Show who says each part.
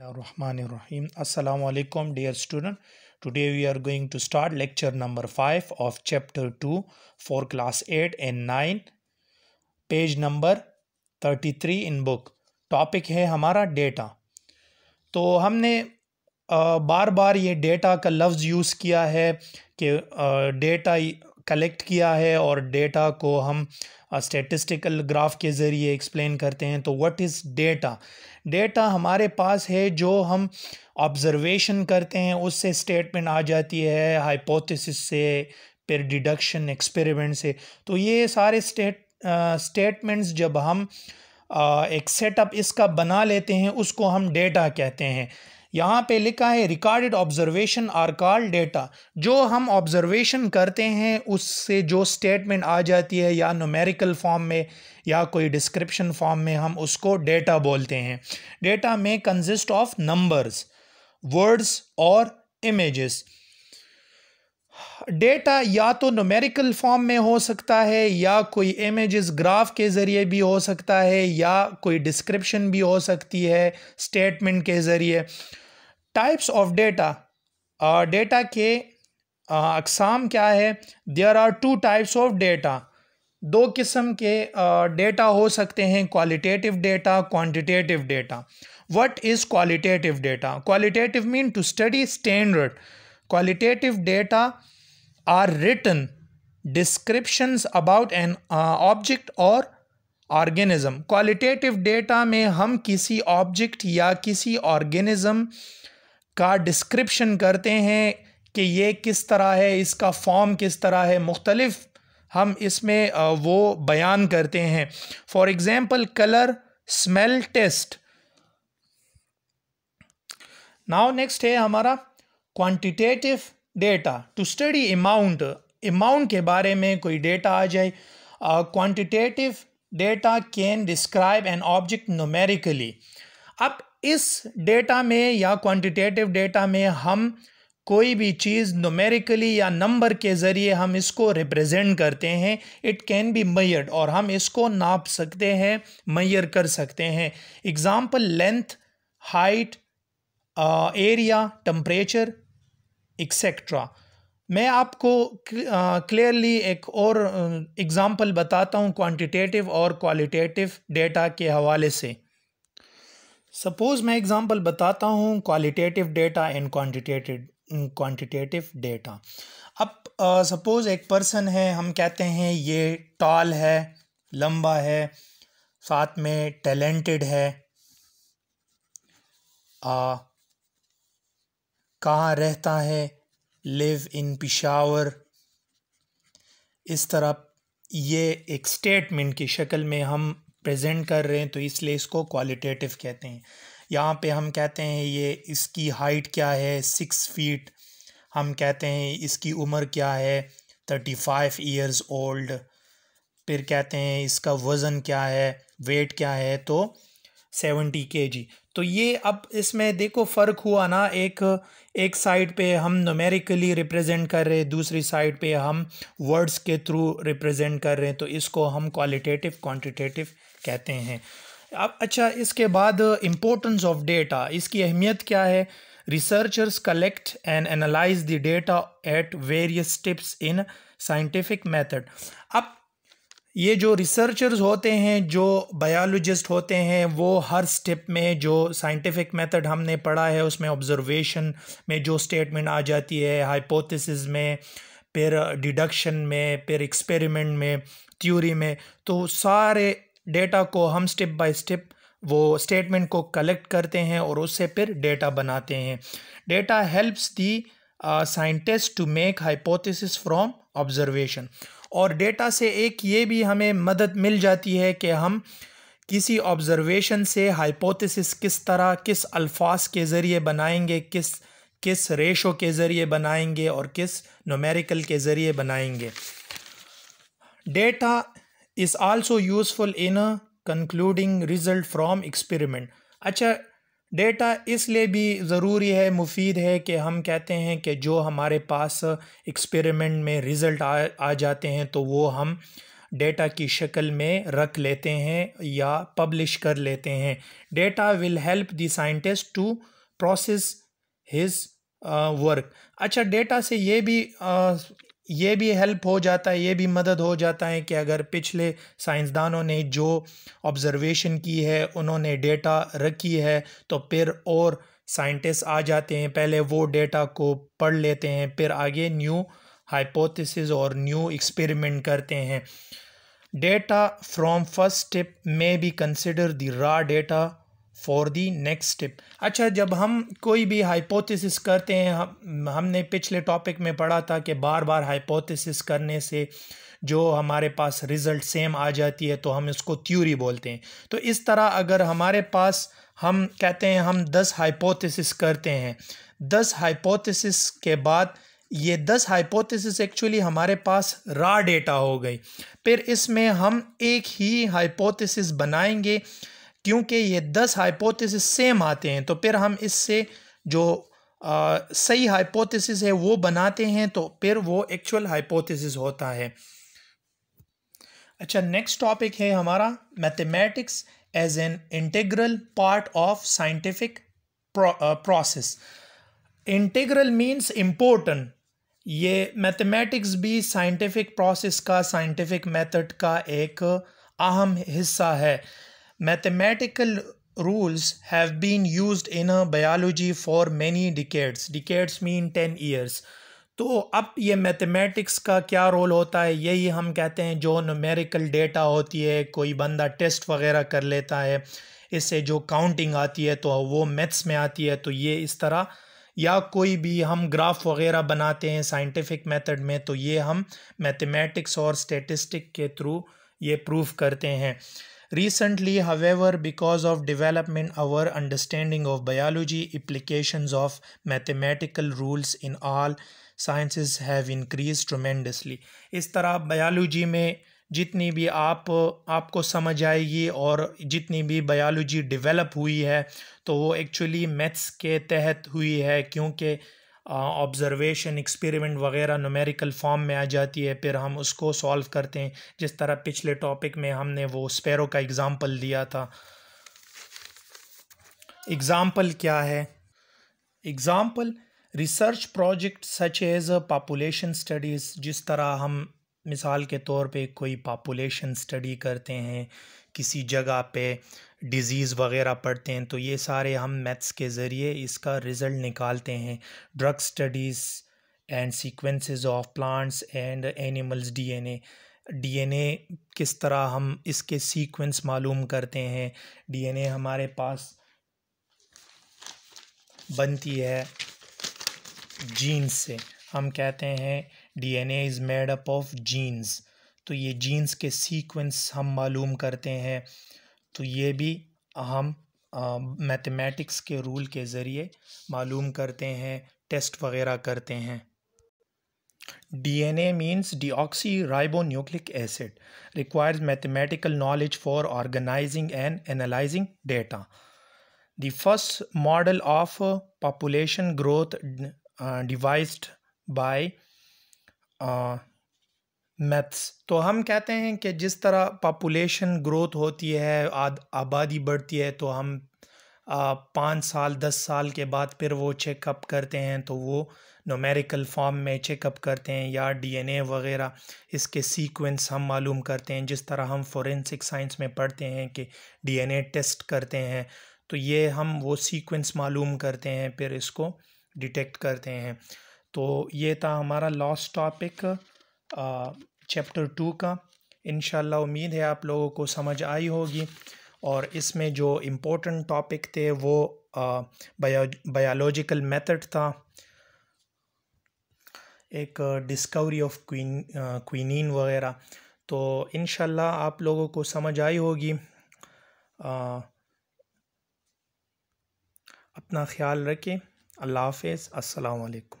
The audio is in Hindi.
Speaker 1: Rahim. Assalamu alaikum dear student. Today we are going to start lecture number 5 of chapter 2 for class 8 and 9 page number 33 in book. Topic है हमारा डेटा तो हमने बार बार ये डेटा का लफ्ज़ यूज़ किया है कि डेटा कलेक्ट किया है और डेटा को हम स्टेटिस्टिकल ग्राफ के ज़रिए एक्सप्लेन करते हैं तो व्हाट इज़ डेटा डेटा हमारे पास है जो हम ऑब्ज़र्वेशन करते हैं उससे स्टेटमेंट आ जाती है हाइपोथेसिस से फिर डिडक्शन एक्सपेरिमेंट से। तो ये सारे स्टेट स्टेटमेंट्स जब हम आ, एक सेटअप इसका बना लेते हैं उसको हम डेटा कहते हैं। यहाँ पे लिखा है recorded observation are call data जो हम ऑब्जर्वेशन करते हैं, उससे जो स्टेटमेंट आ जाती है, या नोमेरिकल फॉर्म में, या कोई डिस्क्रिप्शन फॉर्म में, हम उसको डेटा बोलते हैं। डेटा में कंजिस्ट ऑफ़ नंबर्स वर्ड्स और इमेजेस डेटा या तो न्यूमेरिकल फॉर्म में हो सकता है, या कोई इमेजेस ग्राफ के ज़रिए भी हो सकता है, या कोई डिस्क्रिप्शन भी हो सकती है स्टेटमेंट के ज़रिए। टाइप्स ऑफ़ डेटा डेटा के अकसाम क्या है? There are two types of data दो किस्म के डेटा हो सकते हैं qualitative data quantitative data what is qualitative data qualitative mean to study standard qualitative data are written descriptions about an object और ऑर्गेनिज्म क्वालिटेटिव डेटा में हम किसी ऑब्जेक्ट या किसी ऑर्गेनिज्म का डिस्क्रिप्शन करते हैं कि ये किस तरह है, इसका फॉर्म किस तरह है, मुख्तलिफ़ हम इसमें वो बयान करते हैं। For example colour smell taste now next है हमारा quantitative data to study amount amount के बारे में कोई डेटा आ जाए। Quantitative data can describe an object numerically अब इस डेटा में या क्वांटिटेटिव डेटा में हम कोई भी चीज़ नोमेरिकली या नंबर के ज़रिए हम इसको रिप्रेजेंट करते हैं। इट कैन बी मैयर्ड और हम इसको नाप सकते हैं मैयर कर सकते हैं। Example length height area temperature etcetera मैं आपको क्लियरली एक और एग्ज़ाम्पल बताता हूँ क्वांटिटेटिव और क्वालिटेटिव डेटा के हवाले से। सपोज़ मैं एग्ज़ाम्पल बताता हूँ qualitative data and quantitative quantitative data अब सपोज़ एक पर्सन है, हम कहते हैं ये टॉल है, लंबा है, साथ में टैलेंटेड है कहाँ रहता है लिव इन पिशावर इस तरह ये एक स्टेटमेंट की शक्ल में हम प्रेजेंट कर रहे हैं तो इसलिए इसको क्वालिटेटिव कहते हैं। यहाँ पे हम कहते हैं, ये इसकी हाइट क्या है? सिक्स फीट हम कहते हैं, इसकी उम्र क्या है? थर्टी फाइव ईयर्स ओल्ड फिर कहते हैं, इसका वज़न क्या है? वेट क्या है? तो सेवेंटी के जी तो ये अब इसमें देखो, फ़र्क हुआ ना, एक एक साइड पे हम नोमेरिकली रिप्रेजेंट कर रहे हैं, दूसरी साइड पे हम वर्ड्स के थ्रू रिप्रेजेंट कर रहे हैं तो इसको हम क्वालिटेटिव क्वांटिटेटिव कहते हैं। अब अच्छा इसके बाद इम्पोर्टेंस ऑफ़ डेटा इसकी अहमियत क्या है? Researchers collect and analyse the data at various steps in scientific method अब ये जो रिसर्चर्स होते हैं, जो बायोलॉजिस्ट होते हैं, वो हर स्टेप में जो साइंटिफिक मेथड हमने पढ़ा है, उसमें ऑब्जर्वेशन में जो स्टेटमेंट आ जाती है हाइपोथेसिस में, फिर डिडक्शन में, फिर एक्सपेरिमेंट में थ्योरी में तो सारे डेटा को हम स्टेप बाय स्टेप वो स्टेटमेंट को कलेक्ट करते हैं और उससे फिर डेटा बनाते हैं। Data helps the scientist to make hypothesis from observation और डेटा से एक ये भी हमें मदद मिल जाती है कि हम किसी ऑब्जर्वेशन से हाइपोथेसिस किस तरह, किस अल्फाज के ज़रिए बनाएँगे, किस किस रेशो के ज़रिए बनाएँगे और किस नोमेरिकल के ज़रिए बनाएँगे। Data is also useful in concluding result from experiment अच्छा डेटा इसलिए भी ज़रूरी है मुफीद है कि हम कहते हैं कि जो हमारे पास एक्सपेरिमेंट में रिज़ल्ट आ आ जाते हैं तो वो हम डेटा की शक्ल में रख लेते हैं या पब्लिश कर लेते हैं। Data will help the scientist to process his work अच्छा डेटा से ये भी uh, ये भी हेल्प हो जाता है, ये भी मदद हो जाता है कि अगर पिछले साइंसदानों ने जो ऑब्ज़रवेशन की है, उन्होंने डेटा रखी है तो फिर और साइंटिस्ट आ जाते हैं। पहले वो डेटा को पढ़ लेते हैं, फिर आगे न्यू हाइपोथेसिस और न्यू एक्सपेरिमेंट करते हैं। डेटा फ्रॉम फ़र्स्ट स्टेप में be consider the raw data for the next step अच्छा जब हम कोई भी हाइपोथेसिस करते हैं, हम, हमने पिछले टॉपिक में पढ़ा था कि बार बार हाइपोथेसिस करने से जो हमारे पास रिज़ल्ट सेम आ जाती है तो हम इसको थ्योरी बोलते हैं। तो इस तरह अगर हमारे पास हम कहते हैं, हम दस हाइपोथेसिस करते हैं, दस हाइपोथेसिस के बाद ये दस हाइपोथेसिस एक्चुअली हमारे पास रा डेटा हो गई। फिर इसमें हम एक ही हाइपोथेसिस बनाएँगे क्योंकि ये दस हाइपोथेसिस सेम आते हैं तो फिर हम इससे जो आ, सही हाइपोथेसिस है वो बनाते हैं तो फिर वो एक्चुअल हाइपोथेसिस होता है। अच्छा नेक्स्ट टॉपिक है हमारा mathematics as an integral part of scientific process integral means important ये मैथमेटिक्स भी साइंटिफिक प्रोसेस का साइंटिफिक मेथड का एक अहम हिस्सा है। Mathematical rules have been used in biology for many decades. Decades mean 10 years. तो अब ये मैथमेटिक्स का क्या रोल होता है यही हम कहते हैं जो न्यूमेरिकल डेटा होती है, कोई बंदा टेस्ट वगैरह कर लेता है, इससे जो काउंटिंग आती है तो वो मैथ्स में आती है तो ये इस तरह या कोई भी हम ग्राफ वगैरह बनाते हैं साइंटिफिक मेथड में तो ये हम मैथमेटिक्स और स्टेटिस्टिक के थ्रू ये प्रूफ करते हैं Recently, however, because of development, our understanding of biology, applications of mathematical rules in all sciences have increased tremendously. इस तरह बायोलॉजी में जितनी भी आप आपको समझ आएगी और जितनी भी बायोलॉजी डेवलप हुई है तो वो एक्चुअली मैथ्स के तहत हुई है क्योंकि ऑब्ज़रवेशन एक्सपेरिमेंट वगैरह नुमेरिकल फॉर्म में आ जाती है, फिर हम उसको सॉल्व करते हैं। जिस तरह पिछले टॉपिक में हमने वो स्पैरो का एग्ज़ाम्पल दिया था। एग्ज़ाम्पल क्या है? Example research project such as population studies जिस तरह हम मिसाल के तौर पे कोई पॉपुलेशन स्टडी करते हैं किसी जगह पे डिज़ीज़ वगैरह पढ़ते हैं तो ये सारे हम मैथ्स के ज़रिए इसका रिज़ल्ट निकालते हैं। Drug studies and sequences of plants and animals DNA DNA किस तरह हम इसके सीक्वेंस मालूम करते हैं? डीएनए हमारे पास बनती है जीन्स से। हम कहते हैं DNA is made up of genes तो ये जीन्स के सीक्वेंस हम मालूम करते हैं। तो ये भी हम मैथमेटिक्स के रूल के ज़रिए मालूम करते हैं टेस्ट वगैरह करते हैं। D N A means deoxyribonucleic acid requires mathematical knowledge for organising and analysing data the first model of population growth devised by maths तो हम कहते हैं कि जिस तरह पॉपुलेशन ग्रोथ होती है आबादी बढ़ती है तो हम पाँच साल, दस साल के बाद फिर वो चेकअप करते हैं तो वो नोमेरिकल फॉर्म में चेकअप करते हैं या डीएनए वगैरह, इसके सीक्वेंस हम मालूम करते हैं। जिस तरह हम फोरेंसिक साइंस में पढ़ते हैं कि डीएनए टेस्ट करते हैं तो ये हम वो सीक्वेंस मालूम करते हैं, फिर इसको डिटेक्ट करते हैं। तो ये था हमारा लास्ट टॉपिक चैप्टर टू का। इन उम्मीद है आप लोगों को समझ आई होगी। और इसमें जो इम्पोर्टेंट टॉपिक थे वो बायोलॉजिकल मेथड था। एक डिस्कवरी ऑफ़ क्वीन क्वीनिन वगैरह। तो इन आप लोगों को समझ आई होगी। आ, अपना ख्याल रखें। अल्लाह हाफ़ वालेकुम